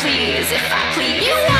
please, if I please. You